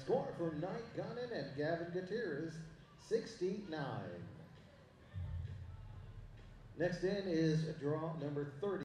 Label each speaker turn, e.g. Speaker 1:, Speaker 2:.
Speaker 1: score from Knight Gunnan and Gavin Gutierrez, 69. Next in is draw number 30.